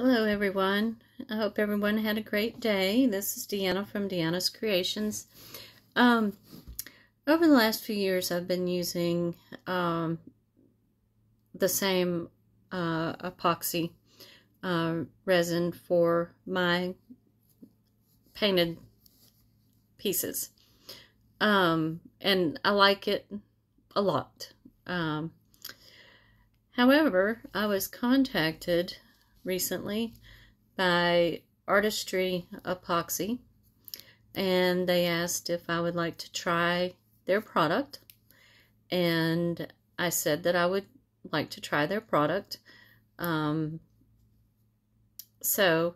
Hello everyone. I hope everyone had a great day. This is Deanna from Deanna's Creations. Um, over the last few years I've been using um, the same uh, epoxy uh, resin for my painted pieces. Um, and I like it a lot. Um, however, I was contacted recently by Artistry Epoxy and they asked if I would like to try their product and I said that I would like to try their product. Um, so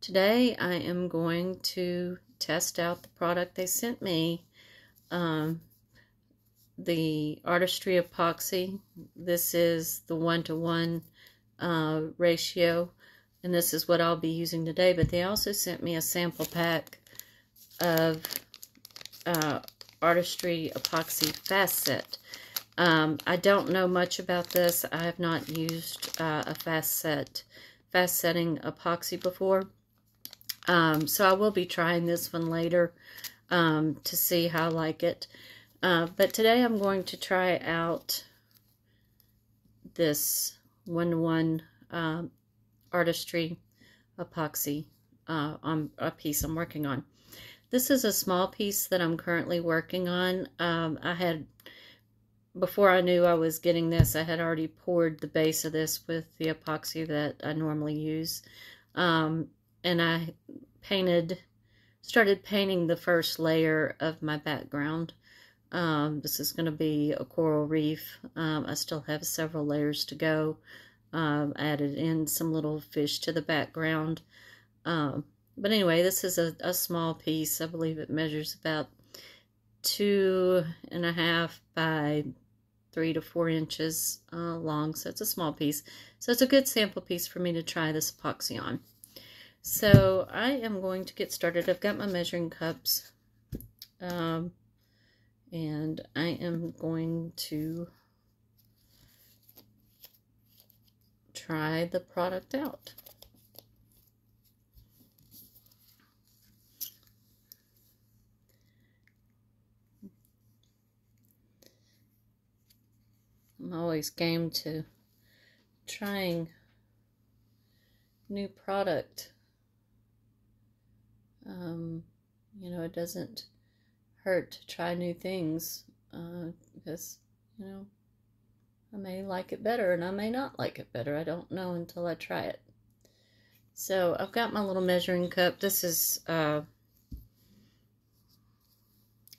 today I am going to test out the product they sent me. Um, the Artistry Epoxy. This is the one-to-one uh, ratio. And this is what I'll be using today. But they also sent me a sample pack of uh, Artistry Epoxy Fast Set. Um, I don't know much about this. I have not used uh, a fast set, fast setting epoxy before. Um, so I will be trying this one later um, to see how I like it. Uh, but today I'm going to try out this one-to-one um, artistry epoxy uh, on a piece I'm working on. This is a small piece that I'm currently working on. Um, I had, before I knew I was getting this, I had already poured the base of this with the epoxy that I normally use. Um, and I painted, started painting the first layer of my background. Um, this is going to be a coral reef. Um, I still have several layers to go. Um, added in some little fish to the background. Um, but anyway, this is a, a small piece. I believe it measures about two and a half by three to four inches uh, long. So it's a small piece. So it's a good sample piece for me to try this epoxy on. So I am going to get started. I've got my measuring cups. Um, and I am going to try the product out. I'm always game to trying new product. Um, you know, it doesn't hurt to try new things uh, because, you know, I may like it better and I may not like it better. I don't know until I try it. So I've got my little measuring cup. This is uh,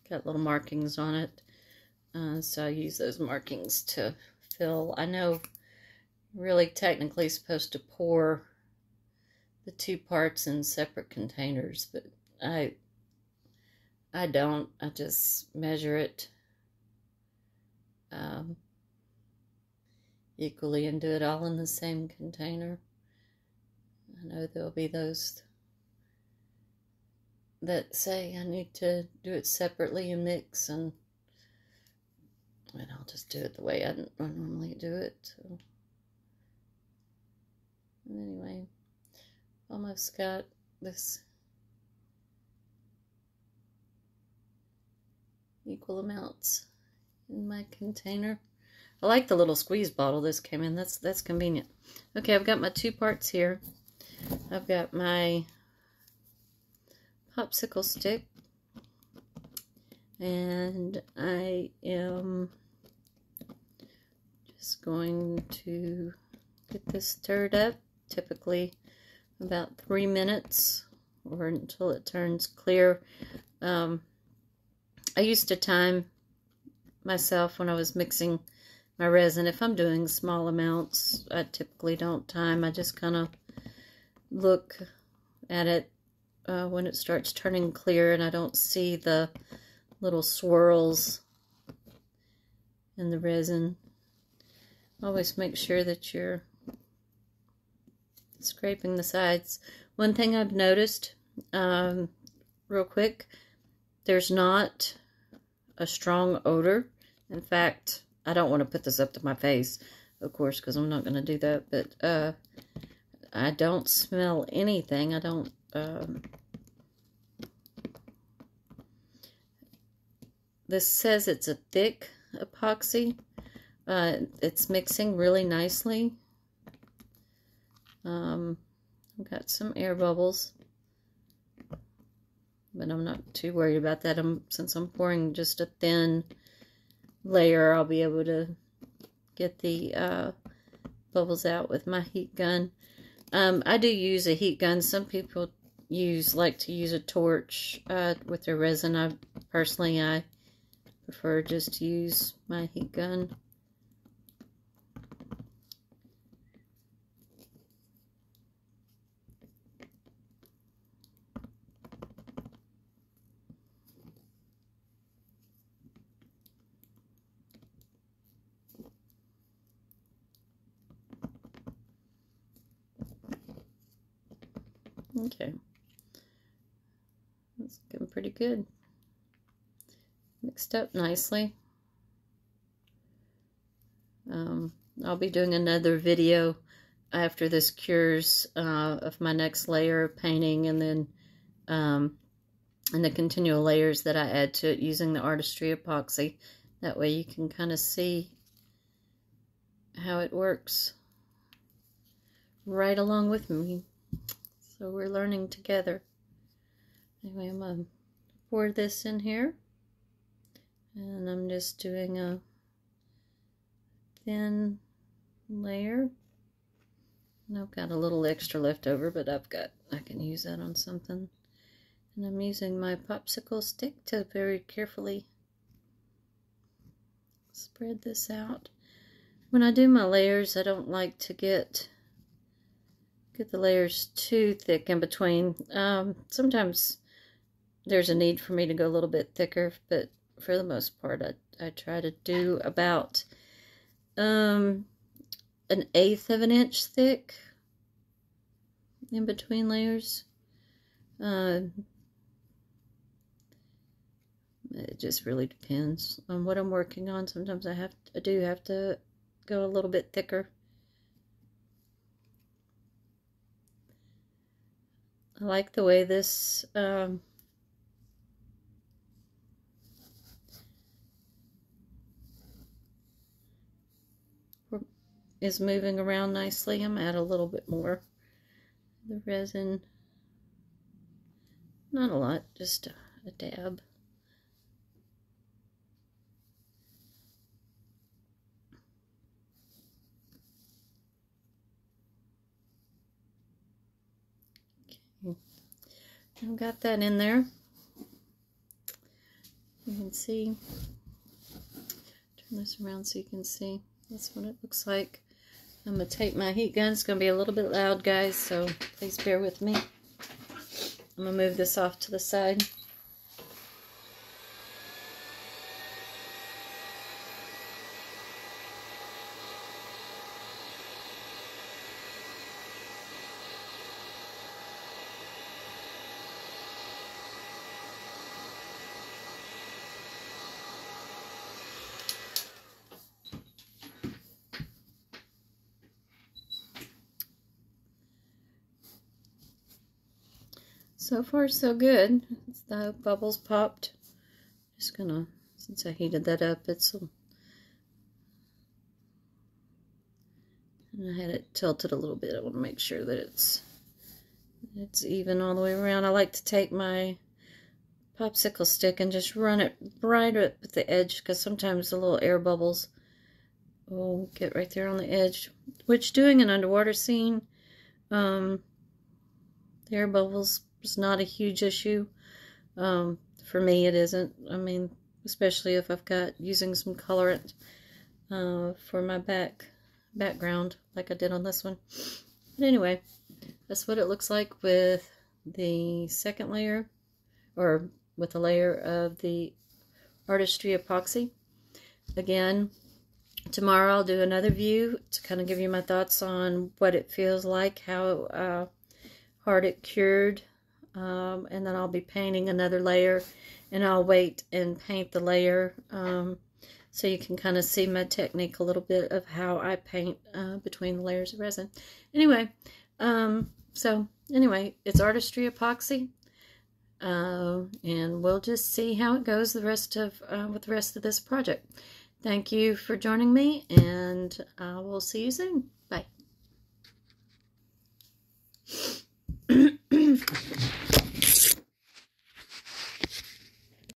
got little markings on it. Uh, so I use those markings to fill. I know really technically supposed to pour the two parts in separate containers, but I I don't. I just measure it um, equally and do it all in the same container. I know there'll be those that say I need to do it separately and mix and and I'll just do it the way I normally do it. So. Anyway, almost got this equal amounts in my container. I like the little squeeze bottle this came in. That's that's convenient. Okay, I've got my two parts here. I've got my popsicle stick and I am just going to get this stirred up typically about three minutes or until it turns clear um, I used to time myself when I was mixing my resin. If I'm doing small amounts, I typically don't time. I just kind of look at it uh, when it starts turning clear and I don't see the little swirls in the resin. Always make sure that you're scraping the sides. One thing I've noticed, um, real quick, there's not a strong odor. In fact, I don't want to put this up to my face, of course, because I'm not going to do that. But uh, I don't smell anything. I don't... Um, this says it's a thick epoxy. Uh, it's mixing really nicely. Um, I've got some air bubbles. But I'm not too worried about that. I'm, since I'm pouring just a thin layer, I'll be able to get the uh, bubbles out with my heat gun. Um, I do use a heat gun. Some people use like to use a torch uh, with their resin. I personally I prefer just to use my heat gun. Okay. That's looking pretty good. Mixed up nicely. Um, I'll be doing another video after this cures uh, of my next layer of painting and then um, and the continual layers that I add to it using the artistry epoxy. That way you can kind of see how it works right along with me. So we're learning together. Anyway, I'm going to pour this in here. And I'm just doing a thin layer. And I've got a little extra left over, but I've got, I can use that on something. And I'm using my popsicle stick to very carefully spread this out. When I do my layers, I don't like to get get the layers too thick in between. Um, sometimes there's a need for me to go a little bit thicker, but for the most part, I, I try to do about um, an eighth of an inch thick in between layers. Uh, it just really depends on what I'm working on. Sometimes I have I do have to go a little bit thicker. I like the way this um, is moving around nicely. I'm add a little bit more. The resin, not a lot, just a, a dab. I've got that in there. You can see. Turn this around so you can see. That's what it looks like. I'm going to take my heat gun. It's going to be a little bit loud, guys, so please bear with me. I'm going to move this off to the side. So far, so good. The bubbles popped. Just gonna, since I heated that up, it's, and I had it tilted a little bit. I want to make sure that it's, it's even all the way around. I like to take my popsicle stick and just run it right up at the edge because sometimes the little air bubbles will get right there on the edge. Which doing an underwater scene, um, the air bubbles it's not a huge issue. Um, for me, it isn't. I mean, especially if I've got using some colorant uh, for my back background, like I did on this one. But anyway, that's what it looks like with the second layer, or with a layer of the Artistry Epoxy. Again, tomorrow I'll do another view to kind of give you my thoughts on what it feels like, how uh, hard it cured, um, and then I'll be painting another layer and I'll wait and paint the layer um, so you can kind of see my technique a little bit of how I paint uh, between the layers of resin. Anyway, um, so anyway, it's Artistry Epoxy. Uh, and we'll just see how it goes the rest of uh, with the rest of this project. Thank you for joining me, and I will see you soon. Bye.